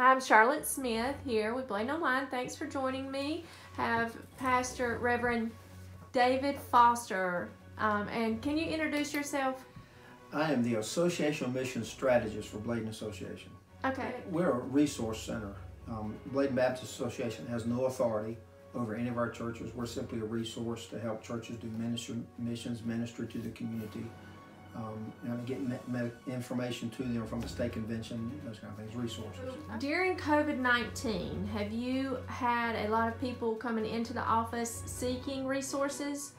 I'm Charlotte Smith here with Bladen Online. Thanks for joining me. Have Pastor Reverend David Foster. Um, and can you introduce yourself? I am the Association Mission Strategist for Bladen Association. Okay. We're a resource center. Um, Bladen Baptist Association has no authority over any of our churches. We're simply a resource to help churches do ministry, missions, ministry to the community, um, you know, get me- me- information to them from the state convention, those kind of things, resources. During COVID 19, have you had a lot of people coming into the office seeking resources?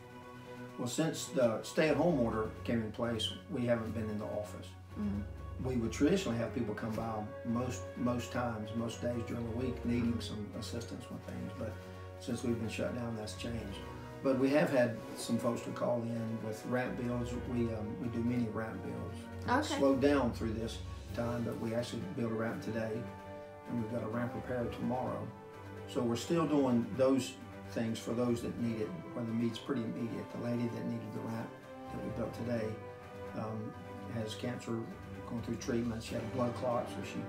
Well, since the stay-at-home order came in place, we haven't been in the office. Mhm. We would traditionally have people come by most most times, most days during the week, needing some assistance with things. But since we've been shut down, that's changed. But we have had some folks to call in with ramp builds. We um, we do many ramp builds. Okay. Slowed down through this time, but we actually built a ramp today, and we've got a ramp repaired tomorrow. So we're still doing those things for those that need it, where the need's pretty immediate. The lady that needed the ramp that we built today um, has cancer, going through treatment. She had a blood clot, so she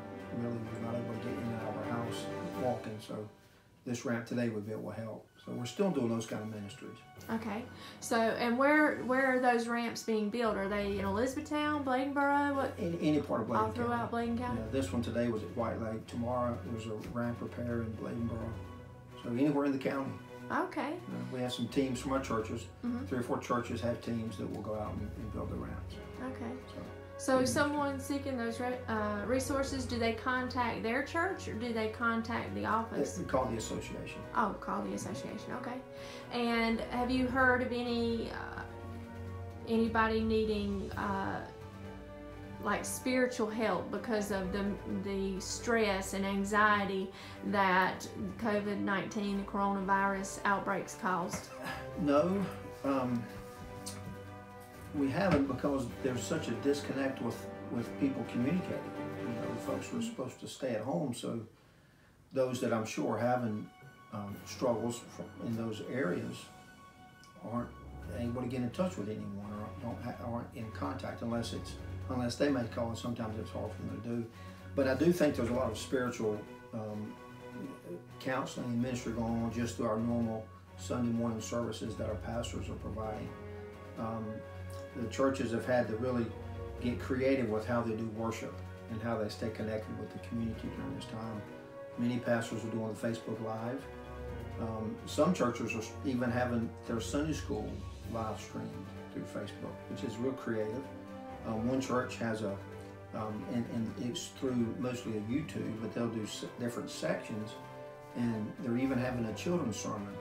really was not able to get in and out of her house walking. So this ramp today we built will help. So we're still doing those kind of ministries. Okay. So, and where where are those ramps being built? Are they in Elizabethtown, Bladenboro, what, In any part of Bladen all County. throughout Bladen County? Yeah, this one today was at White Lake. Tomorrow there's a ramp repair in Bladenboro. So anywhere in the county. Okay. We have some teams from our churches. Mhm. Three or four churches have teams that will go out and, and build the ramps. Okay. So So, if someone's seeking those re- uh, resources, do they contact their church or do they contact the office? it's called the association. Oh, call the association. Okay. And have you heard of any uh, anybody needing uh, like spiritual help because of the the stress and anxiety that COVID nineteen, the coronavirus outbreaks caused? No, um, we haven't because there's such a disconnect with, with people communicating. You know, folks were supposed to stay at home, so those that I'm sure are having um, struggles in those areas aren't able to get in touch with anyone or don't aren't in contact unless it's unless they make calls. Sometimes it's hard for them to do. But I do think there's a lot of spiritual um, counseling and ministry going on just through our normal Sunday morning services that our pastors are providing. Um, the churches have had to really get creative with how they do worship and how they stay connected with the community during this time. Many pastors are doing Facebook Live. Um, some churches are even having their Sunday school live streamed through Facebook, which is real creative. Um, one church has a, um, and, and it's through mostly a YouTube, but they'll do s- different sections, and they're even having a children's sermon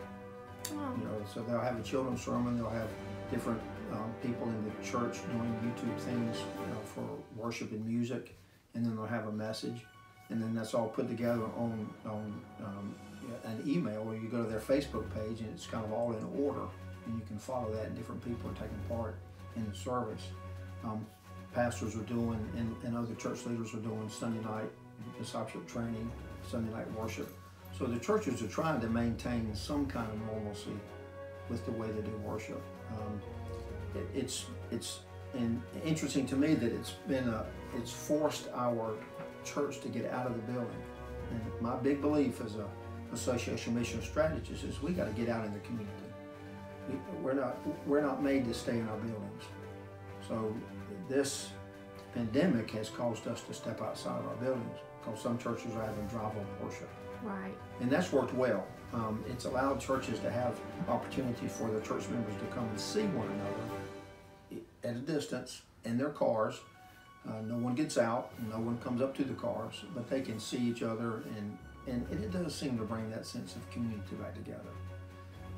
Oh, you know, so they'll have a children's sermon. They'll have different um, people in the church doing YouTube things know, for worship and music, and then they'll have a message, and then that's all put together on on um, an email, or you go to their Facebook page, and it's kind of all in order, and you can follow that. And different people are taking part in the service. Um, pastors are doing, and, and other church leaders are doing Sunday night discipleship training, Sunday night worship. So the churches are trying to maintain some kind of normalcy with the way they do worship. Um, it's it's and interesting to me that it's been a it's forced our church to get out of the building. And my big belief as a association mission strategist is we got to get out in the community. We, we're not we're not made to stay in our buildings. So this pandemic has caused us to step outside of our buildings because some churches are having drive-on worship right. and that's worked well. Um, it's allowed churches to have opportunity for their church members to come and see one another at a distance in their cars. Uh, no one gets out, no one comes up to the cars, but they can see each other, and, and, and it does seem to bring that sense of community back together.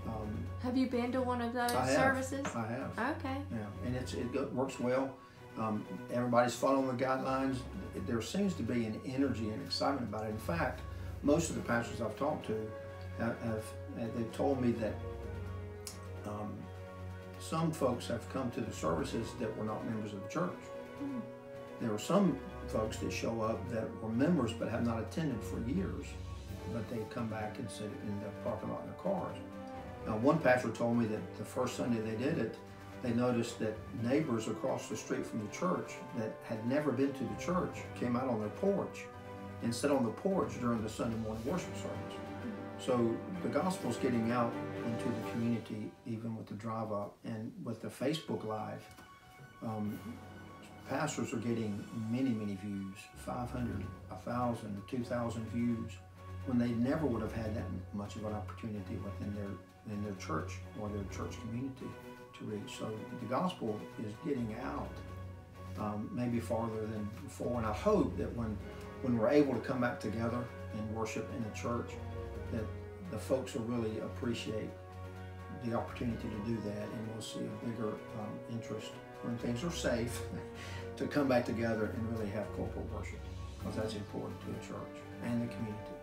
Um, Have you been to one of those I have. services? I have. Okay. Yeah, and it's, it works well. Um, everybody's following the guidelines. There seems to be an energy and excitement about it. In fact, most of the pastors I've talked to have, have they've told me that um, some folks have come to the services that were not members of the church. Hmm. There are some folks that show up that were members but have not attended for years, but they come back and sit in the parking lot in their cars. Now, one pastor told me that the first Sunday they did it, they noticed that neighbors across the street from the church that had never been to the church came out on their porch and sat on the porch during the Sunday morning worship service. So the gospel's getting out into the community, even with the drive up and with the Facebook Live. Um, pastors are getting many, many views 500, 1,000, 2,000 views when they never would have had that much of an opportunity within their, in their church or their church community to reach. So the gospel is getting out um, maybe farther than before. And I hope that when, when we're able to come back together and worship in the church, that the folks will really appreciate the opportunity to do that and we'll see a bigger um, interest when things are safe to come back together and really have corporal worship because that's important to the church and the community.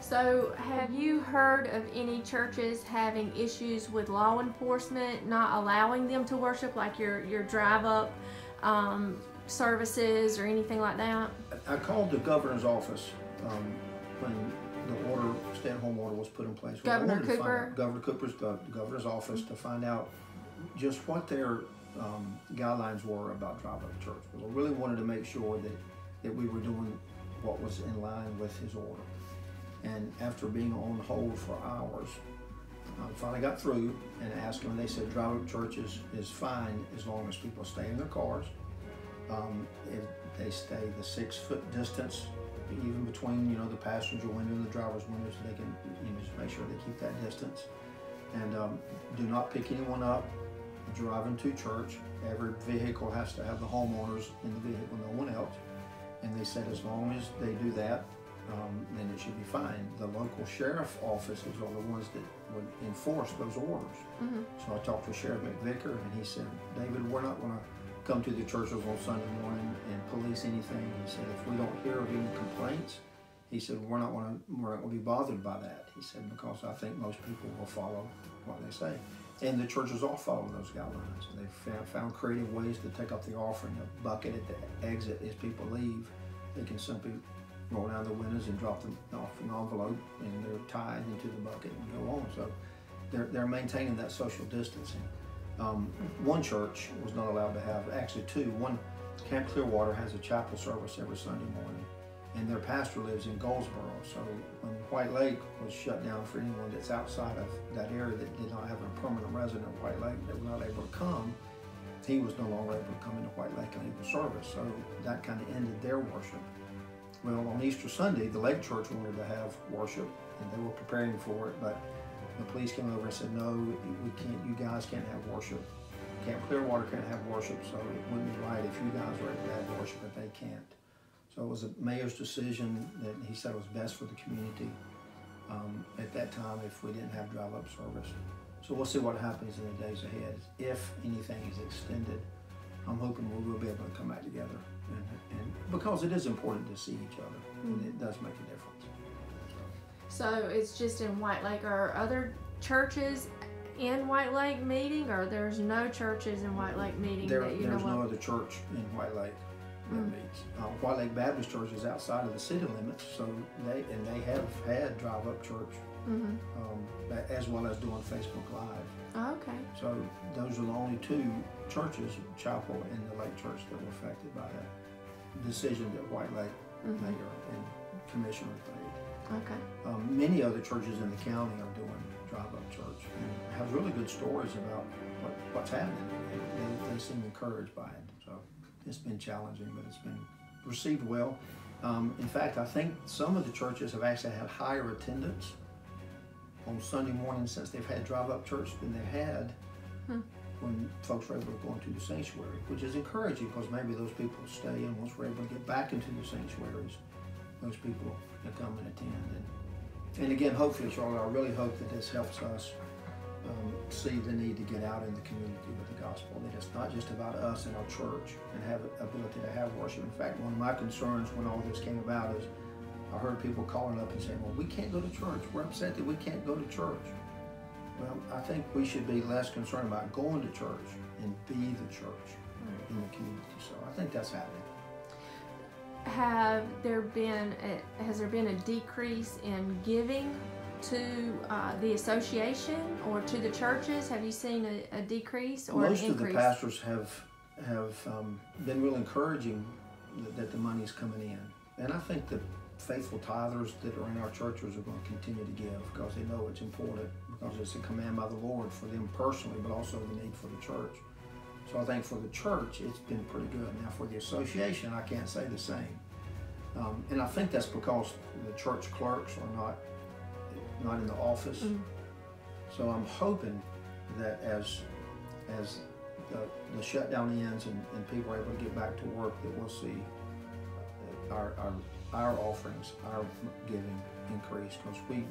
So, have you heard of any churches having issues with law enforcement not allowing them to worship, like your your drive up um, services or anything like that? I called the governor's office um, when the order, stay-at-home order was put in place. I Governor to Cooper? out- Governor Cooper's, the governor's office to find out just what their um, guidelines were about drive-up church. But I really wanted to make sure that, that we were doing what was in line with his order. And after being on hold for hours, I finally got through and asked them, and they said drive-up churches is fine as long as people stay in their cars. Um, if they stay the six-foot distance even between, you know, the passenger window and the driver's window, so they can, you know, just make sure they keep that distance. And um, do not pick anyone up driving to church. Every vehicle has to have the homeowners in the vehicle, no one else. And they said as long as they do that, um, then it should be fine. The local sheriff offices are the ones that would enforce those orders. Mhm. So I talked to Sheriff McVicker, and he said, David, we're not going to come to the churches on Sunday morning and police anything. He said, if we don't hear of any complaints, he said, we're not going to we're not going to be bothered by that. He said, because I think most people will follow what they say. And the churches all follow those guidelines. They've found, found creative ways to take up the offering, a bucket at the exit as people leave. They can simply roll down the windows and drop them off an envelope, and they're tied into the bucket and go on. So they're, they're maintaining that social distancing. Um, one church was not allowed to have, actually two. One, Camp Clearwater has a chapel service every Sunday morning, and their pastor lives in Goldsboro. So when White Lake was shut down for anyone that's outside of that area that did not have a permanent resident of White Lake that were not able to come, he was no longer able to come into White Lake and the service. So that kind of ended their worship. Well, on Easter Sunday, the Lake Church wanted to have worship, and they were preparing for it, but the police came over and said, no, we can't, you guys can't have worship. Camp Clearwater can't have worship, so it wouldn't be right if you guys were able to have worship if they can't. So it was a mayor's decision that he said was best for the community um, at that time if we didn't have drive-up service. So we'll see what happens in the days ahead. If anything is extended, I'm hoping we will be able to come back together. And, and because it is important to see each other, and it does make a difference. So it's just in White Lake. Are other churches in White Lake meeting, or there's no churches in White Lake meeting There, that you know there's no of? other church in White Lake that Mm. meets. Uh, White Lake Baptist Church is outside of the city limits, so they and they have had drive-up church hmm um, as well as doing Facebook Live. Oh, okay. So those are the only two churches, Chapel and the Lake Church, that were affected by that decision that White Lake hmm Mayor and Commissioner made. Okay. Um, many other churches in the county are doing drive-up church and have really good stories about what, what's happening. And they, they seem encouraged by it. So it's been challenging, but it's been received well. Um, in fact, I think some of the churches have actually had higher attendance on Sunday morning since they've had drive-up church than they had Hmm. when folks were able to go into the sanctuary, which is encouraging because maybe those people stay and once we're able to get back into the sanctuaries, those people will come and attend. And, and again, hopefully, Charlotte, I really hope that this helps us um, see the need to get out in the community with the gospel. That it's not just about us and our church and have ability to have worship. In fact, one of my concerns when all this came about is I heard people calling up and saying, well, we can't go to church. We're upset that we can't go to church. Well, I think we should be less concerned about going to church and be the church in the community. So I think that's happening. Have there been a, has there been a decrease in giving to uh, the association or to the churches? Have you seen a, a decrease or Most an of the pastors have have um, been real encouraging that, that the money's coming in, and I think the faithful tithers that are in our churches are going to continue to give because they know it's important because it's a command by the Lord for them personally, but also the need for the church. So I think for the church, it's been pretty good. Now for the association, I can't say the same. Um, and I think that's because the church clerks are not not in the office. Mm. So I'm hoping that as as the, the shutdown ends and, and people are able to get back to work, that we'll see our our, our offerings, our giving increase because we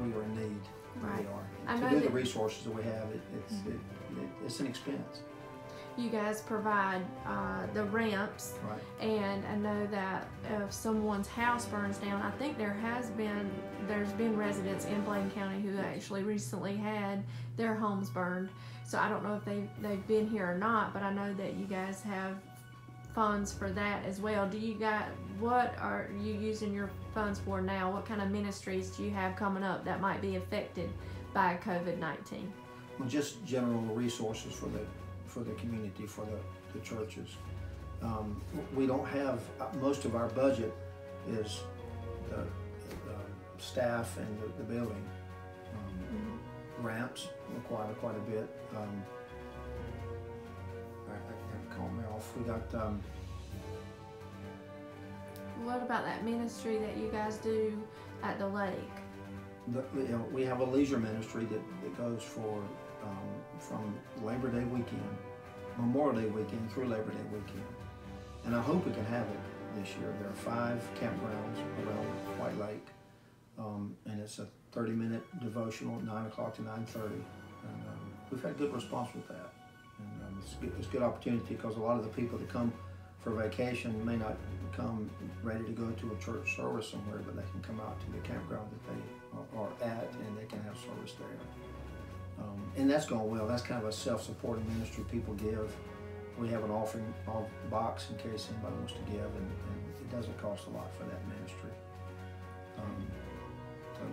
we are in need. Right. We are. I know do the resources that we have, it, it's it, it, it's an expense, You guys provide uh, the ramps, right? and I know that if someone's house burns down, I think there has been there's been residents in Bladen County who actually recently had their homes burned. So I don't know if they they've been here or not, but I know that you guys have funds for that as well. Do you got what are you using your funds for now? What kind of ministries do you have coming up that might be affected by COVID nineteen? Well, just general resources for the for the community, for the, the churches. Um, we don't have uh, most of our budget is the, the staff and the, the building. Um, ramps require quite a bit. Um, I, I can't call me off. We got um, What about that ministry that you guys do at the lake? the, you know, we have a leisure ministry that, that goes for from Labor Day weekend, Memorial Day weekend through Labor Day weekend. And I hope we can have it this year. There are five campgrounds around White Lake, um, and it's a 30-minute devotional, 9 o'clock to 9:30. And um, we've had good response with that. And um, it's, good, it's a good opportunity because a lot of the people that come for vacation may not come ready to go to a church service somewhere, but they can come out to the campground that they are- are at, and they can have service there. And that's going well. That's kind of a self-supporting ministry. People give. We have an offering box in case anybody wants to give, and, and it doesn't cost a lot for that ministry. Um,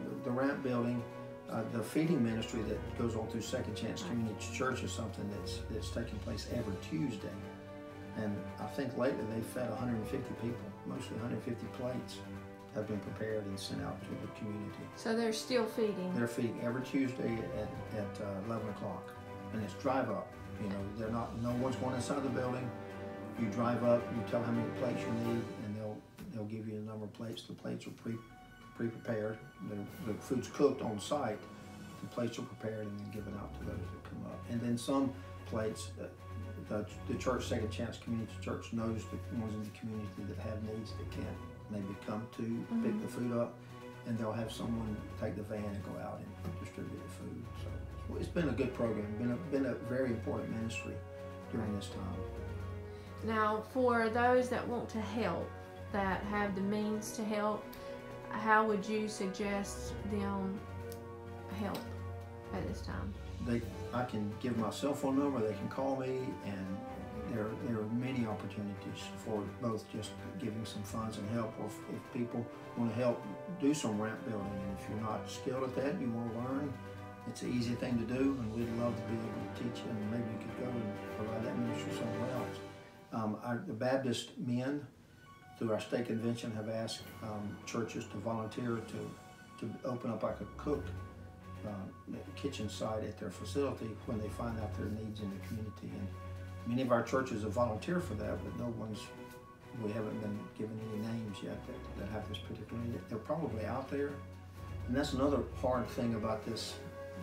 the, the ramp building, uh, the feeding ministry that goes on through Second Chance Community Church is something that's that's taking place every Tuesday. And I think lately they've fed 150 people, mostly 150 plates have been prepared and sent out to the community. So they're still feeding. They're feeding every Tuesday at, at uh, 11 o'clock, and it's drive up. You know, they're not. No one's going inside the building. You drive up. You tell how many plates you need, and they'll they'll give you a number of plates. The plates are pre pre prepared. The, the food's cooked on site. The plates are prepared and then given out to those that come up. And then some plates. Uh, the, the church, Second Chance Community Church, knows the ones in the community that have needs that can't maybe come to pick Mhm. the food up and they'll have someone take the van and go out and distribute the food. So it's been a good program, been a, been a very important ministry during this time. Now, for those that want to help, that have the means to help, how would you suggest them help at this time? They, I can give my cell phone number, they can call me, and there, there are many opportunities for both just giving some funds and help, or if, if people want to help do some ramp building, and if you're not skilled at that, you want to learn, it's an easy thing to do, and we'd love to be able to teach you, and maybe you could go and provide that ministry somewhere else. Um, our, the Baptist men, through our state convention, have asked um, churches to volunteer to, to open up like a cook uh, kitchen site at their facility when they find out their needs in the community. And many of our churches have volunteered for that, but no one's, we haven't been given any names yet that, that have this particular need. They're probably out there. And that's another hard thing about this,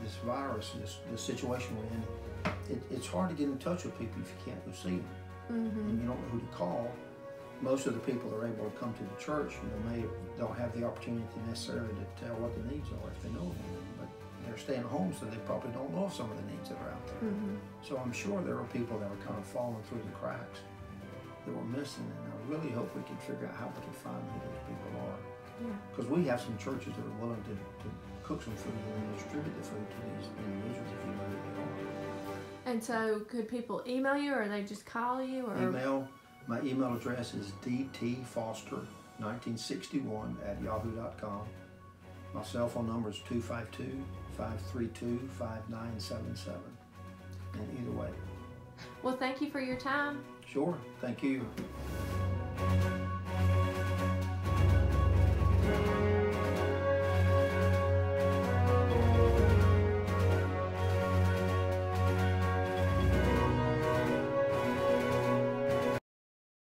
this virus, this, this situation we're in. It, it's hard to get in touch with people if you can't go see them Mm-hmm. and you don't know who to call. Most of the people that are able to come to the church, you know, may don't have the opportunity necessarily to tell what the needs are if they know them, but they're staying home, so they probably don't know some of the needs that are out there. Mm-hmm. So I'm sure there are people that are kind of falling through the cracks that we're missing, and I really hope we can figure out how we can find who those people are. Yeah. Because we have some churches that are willing to, to cook some food and then distribute the food to these individuals if you know who they are. And so, could people email you, or they just call you, or Email, my email address is dtfoster1961 at yahoo.com. My cell phone number is 252 532 5977. And either way, well, thank you for your time. sure, thank you.